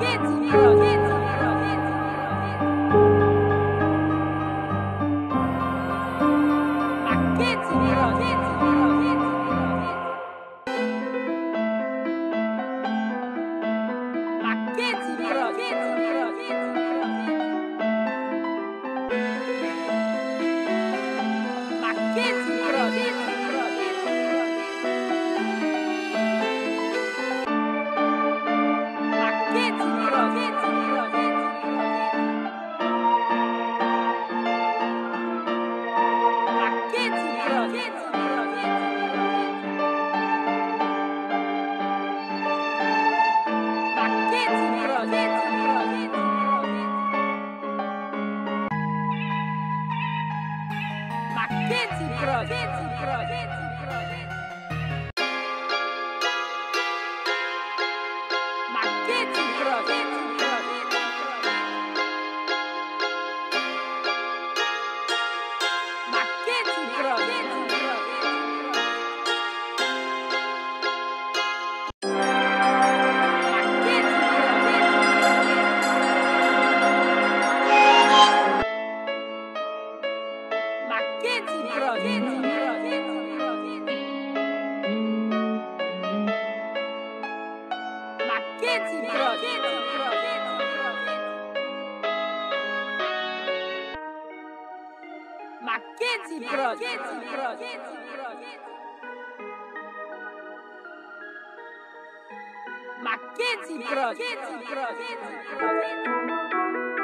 Get Kids, bro, kids, kids. Kids Rock. Mackenzie Rock. Mackenzie Rock. Mackenzie Rock. Mackenzie Rock.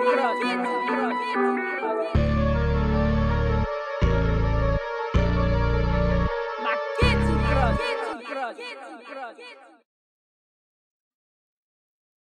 Brothers.